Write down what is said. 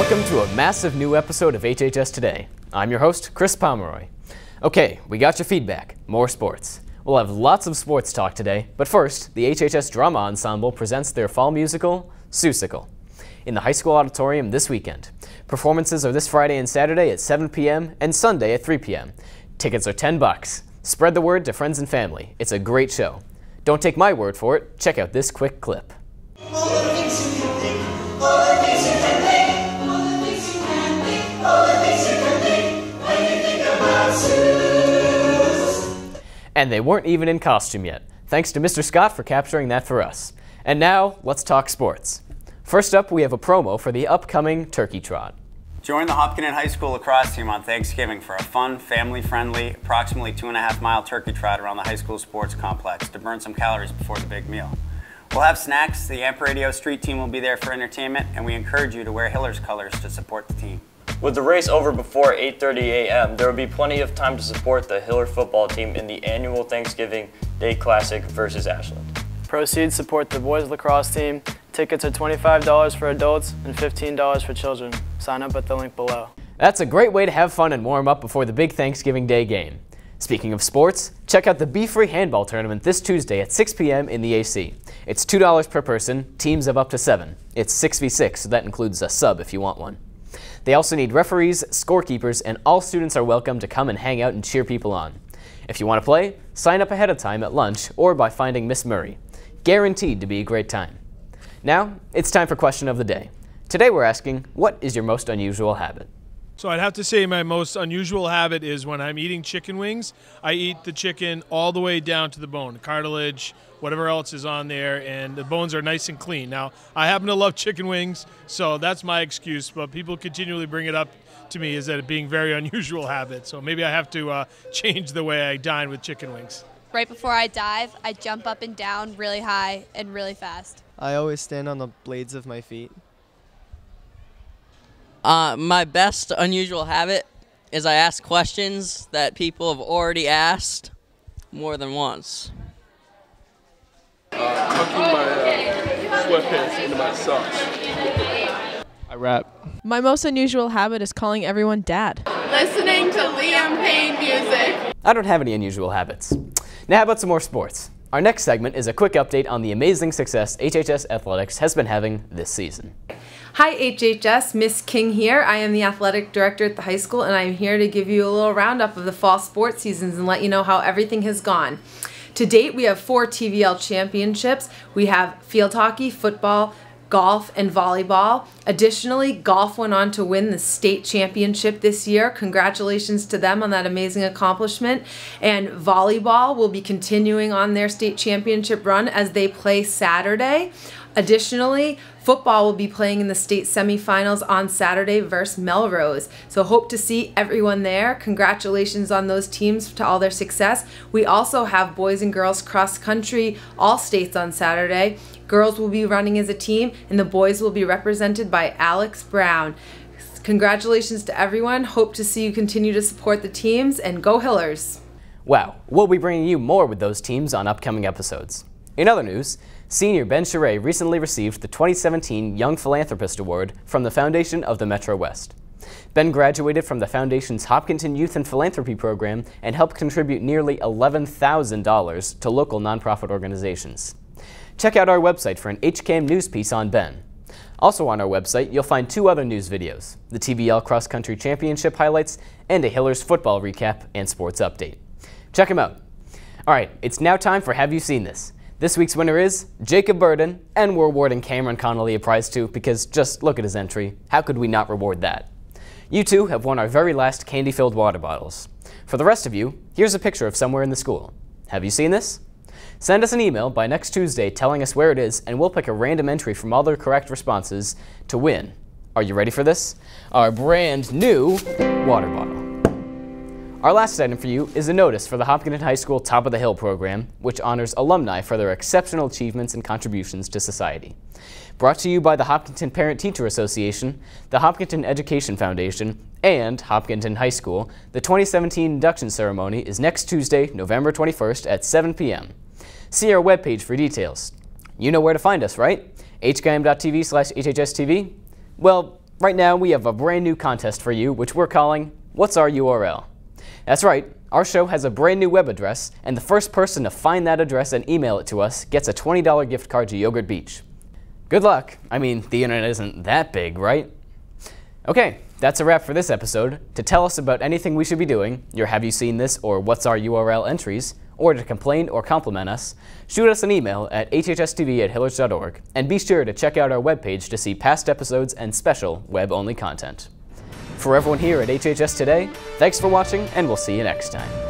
Welcome to a massive new episode of HHS Today. I'm your host, Chris Pomeroy. Okay, we got your feedback. More sports. We'll have lots of sports talk today, but first, the HHS Drama Ensemble presents their fall musical, Seussical, in the high school auditorium this weekend. Performances are this Friday and Saturday at 7 p.m. and Sunday at 3 p.m. Tickets are 10 bucks. Spread the word to friends and family. It's a great show. Don't take my word for it. Check out this quick clip. And they weren't even in costume yet. Thanks to Mr. Scott for capturing that for us. And now, let's talk sports. First up, we have a promo for the upcoming Turkey Trot. Join the Hopkinton High School lacrosse team on Thanksgiving for a fun, family-friendly, approximately two and a half mile turkey trot around the high school sports complex to burn some calories before the big meal. We'll have snacks, the Amp Radio Street team will be there for entertainment, and we encourage you to wear Hiller's colors to support the team. With the race over before 8:30 a.m., there will be plenty of time to support the Hiller football team in the annual Thanksgiving Day Classic versus Ashland. Proceeds support the boys lacrosse team. Tickets are $25 for adults and $15 for children. Sign up at the link below. That's a great way to have fun and warm up before the big Thanksgiving Day game. Speaking of sports, check out the Be Free Handball Tournament this Tuesday at 6 p.m. in the AC. It's $2 per person, teams of up to seven. It's 6v6, so that includes a sub if you want one. They also need referees, scorekeepers, and all students are welcome to come and hang out and cheer people on. If you want to play, sign up ahead of time at lunch or by finding Miss Murray. Guaranteed to be a great time. Now, it's time for question of the day. Today we're asking, what is your most unusual habit? So I'd have to say my most unusual habit is when I'm eating chicken wings, I eat the chicken all the way down to the bone, cartilage, whatever else is on there, and the bones are nice and clean. Now, I happen to love chicken wings, so that's my excuse, but people continually bring it up to me as that being very unusual habit. So maybe I have to uh, change the way I dine with chicken wings. Right before I dive, I jump up and down really high and really fast. I always stand on the blades of my feet. Uh, my best unusual habit is I ask questions that people have already asked more than once. tucking my uh, sweatpants into my socks. I rap. My most unusual habit is calling everyone dad. Listening to Liam Payne music. I don't have any unusual habits. Now, how about some more sports? Our next segment is a quick update on the amazing success HHS Athletics has been having this season. Hi HHS, Miss King here. I am the athletic director at the high school and I'm here to give you a little roundup of the fall sports seasons and let you know how everything has gone. To date, we have four TVL championships. We have field hockey, football, golf, and volleyball. Additionally, golf went on to win the state championship this year. Congratulations to them on that amazing accomplishment. And volleyball will be continuing on their state championship run as they play Saturday. Additionally, football will be playing in the state semifinals on Saturday versus Melrose. So hope to see everyone there. Congratulations on those teams to all their success. We also have boys and girls cross country all states on Saturday. Girls will be running as a team and the boys will be represented by Alex Brown. Congratulations to everyone. Hope to see you continue to support the teams and go Hillers. Wow, we'll be bringing you more with those teams on upcoming episodes. In other news, senior Ben Charret recently received the 2017 Young Philanthropist Award from the Foundation of the Metro West. Ben graduated from the Foundation's Hopkinton Youth and Philanthropy Program and helped contribute nearly $11,000 to local nonprofit organizations. Check out our website for an HCAM news piece on Ben. Also on our website, you'll find two other news videos, the TVL Cross Country Championship highlights and a Hillers football recap and sports update. Check them out. All right, it's now time for Have You Seen This? This week's winner is Jacob Burden, and we're awarding Cameron Connolly a prize too because just look at his entry. How could we not reward that? You two have won our very last candy-filled water bottles. For the rest of you, here's a picture of somewhere in the school. Have you seen this? Send us an email by next Tuesday telling us where it is, and we'll pick a random entry from all the correct responses to win. Are you ready for this? Our brand new water bottle. Our last item for you is a notice for the Hopkinton High School Top of the Hill program, which honors alumni for their exceptional achievements and contributions to society. Brought to you by the Hopkinton Parent-Teacher Association, the Hopkinton Education Foundation, and Hopkinton High School, the 2017 induction ceremony is next Tuesday, November 21st at 7 p.m. See our webpage for details. You know where to find us, right? hcam.tv slash hhstv? Well, Right now, we have a brand new contest for you, which we're calling What's Our URL? That's right, our show has a brand new web address, and the first person to find that address and email it to us gets a $20 gift card to Yogurt Beach. Good luck. I mean, the internet isn't that big, right? Okay, that's a wrap for this episode. To tell us about anything we should be doing, your Have You Seen This or What's Our URL entries, or to complain or compliment us, shoot us an email at hhstv at hillards.org, and be sure to check out our webpage to see past episodes and special web-only content. For everyone here at HHS Today, thanks for watching, and we'll see you next time.